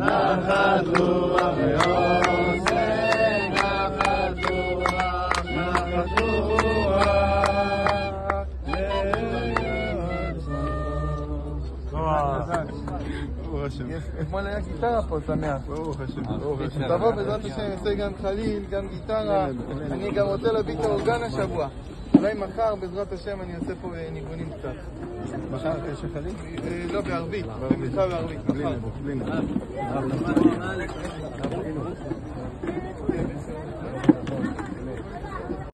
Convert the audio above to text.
Nahadu אתמול היה גיטרה פה, שמח. ברוך השם, ברוך תבוא בעזרת השם, נעשה גם חליל, גם גיטרה. אני גם רוצה להביא את האורגן השבוע. אולי מחר, בעזרת השם, אני אעשה פה אה, ניגונים קצת. מחר יש חליל? אה, לא, בערבית. במצווה בערבית. לא נכון. בלי אה,